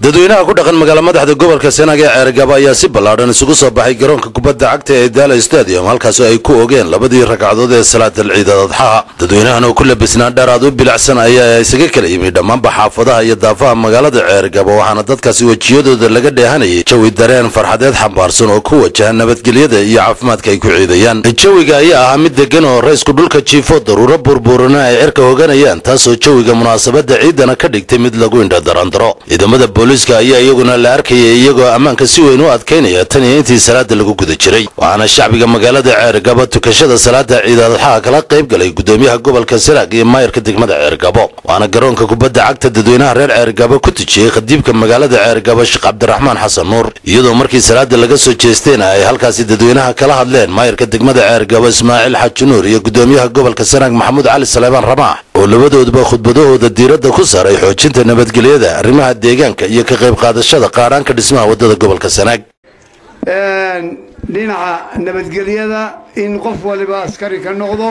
dadweynaha ku dhaqan magaala madaxda gobolka sanaag ee ceergabo ayaa si ballaadhan isugu soo baxay garoonka kubadda cagta ee daala stadium halkaasoo ay ku ogeen labadii ragcadood ee salaadal ciidad adxaha dadweynahan oo ku labisnaa dharaad u bilacsan ayaa isaga kala yimi dhammaanba xaafadaha iyo daafaha magaalada ceergabo waxaana dadkaasi wejiyadooda laga dheehanayay jawi dareen farxadeed xambaarsan oo ku wajaha nabadgelyada iyo caafimaadka ay ku ciidayaan. Jawiga ayaa ahaa mid degan oo raysku dhulka jiifo daruuro burburana ay cirka hoganayaan taasoo jawiga munaasabada ciidana ka dhigtay mid lagu indhadarandaro booliiska ayaa iyaguna la arkayay iyagoo ammaanka si weyn u adkaynaya tan iyo intii salaada lagu guda jiray. Waxaana shacbiga magaalada ceergabo tukashada salaada ciidadxaha kala qayb galay gudoomiyaha gobolka sanaag iyo maayarka degmada ceergabo waxaana garoonka kubadda cagta dadweynaha reer ceergabo ku tujiyey khadiibka magaalada ceergabo sheekh cabdiraxmaan xasan nuur. Iyadoo markii salaada laga soo jeestayna ay halkaasi dadweynaha kala hadleen maayarka degmada ceergabo ismaaciil xaji nuur iyo gudoomiyaha gobolka sanaag maxamuud cali saleebaan ramaax oo labadooduba khudbadahooda diiradda ku saaray xoojinta nabadgelyada arrimaha deegaanka iyo ka qayb qaadashada qaadhaanka dhismaha waddada gobolka sanaag. Dhinaca nabadgelyada in qof waliba askari ka noqdo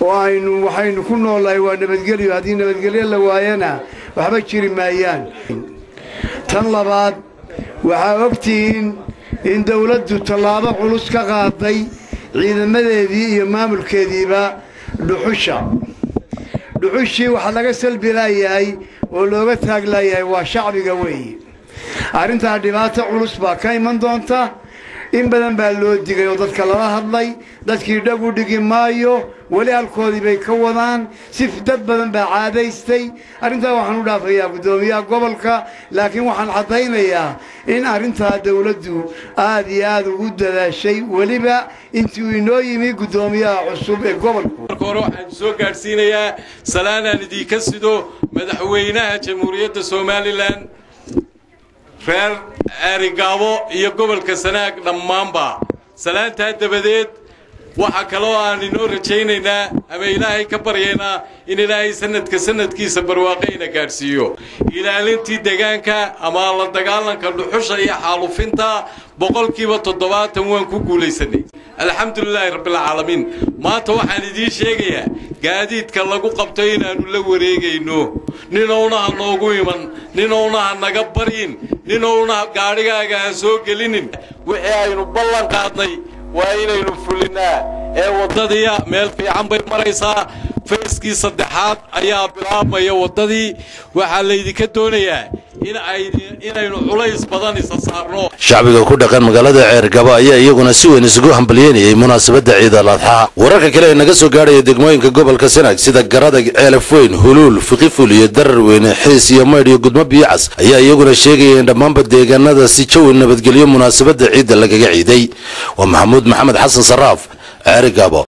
oo aynu waxaynu ku noolnahay waa nabadgelyo. Haddii nabadgelyo la waayana waxba jiri maayaan. Tan labaad waxaa ogtihiin in dawladdu tallaabo culus ka qaaday ciidamadeedii iyo maamulkeediiba dhuxusha dhuxushii waxaa laga salbi laayahay oo looga taag laayahay waa shacbiga weeye. Arrintaa dhibaato culus baa ka iman doonta in badan baa loo digay oo dadka lala hadlay dadkii dhag u dhigi maayo weli halkoodii bay ka wadaan si dad badan baa caadaystay. Arrintaa waxaan u dhaafayaa guddoomiyaha gobolka laakiin waxaan caddaynayaa in arrintaa dawladdu aad iyo aad ugu dadaashay weliba intii uu inoo yimi guddoomiyaha cusub ee gobolku. Marka hore waxaan soo gaadhsiinayaa salaanaan idiinka sido madaxweynaha jamhuuriyadda somalilan reer ceerigaabo iyo gobolka sanaag dhammaanba. Salaantaa dabadeed waxaa kaloo aan inoo rajaynaynaa ama ilaahay ka baryaynaa in ilaahay sanadka sanadkiisa barwaaqayna gaadhsiiyo. Ilaalintii deegaanka ama la dagaalanka dhuxusha iyo xaalufinta boqolkiiba toddobaatan waan ku guulaysanay. Alxamdulilaahi rabbilcaalamiin maanta waxaan idiin sheegayaa gaadiidka lagu qabto inaannu la wareegayno. Ninowna ha noogu iman ninowna ha naga baryin ninowna gaadhigaaga ha soo gelinin. Wixii aynu ballan qaadnay waa inaynu fulinnaa ee waddadiia meel fiican bay maraysaa. Fayskii saddexaad ayaa bilaabmaya waddadii. Waxaa laydinka doonayaa inaynu culays badan isa saarno. Shacbiga ku dhaqan magaalada ceergabo ayaa iyaguna si weyn isugu hambalyeynayay munaasabadda ciidal adxaa wararka kale ee naga soo gaadhaya degmooyinka gobolka sanaag sida garadag ceelaf weyn huluul fiqiful iyo darar weyne xiis iyo maydh iyo gudmo biyocas ayaa iyaguna sheegaya in dhammaanba deegaanada si jawi nabadgelyo munaasabadda ciidda lagaga ciiday. Waa maxamuud maxamed xasan saraaf ceergabo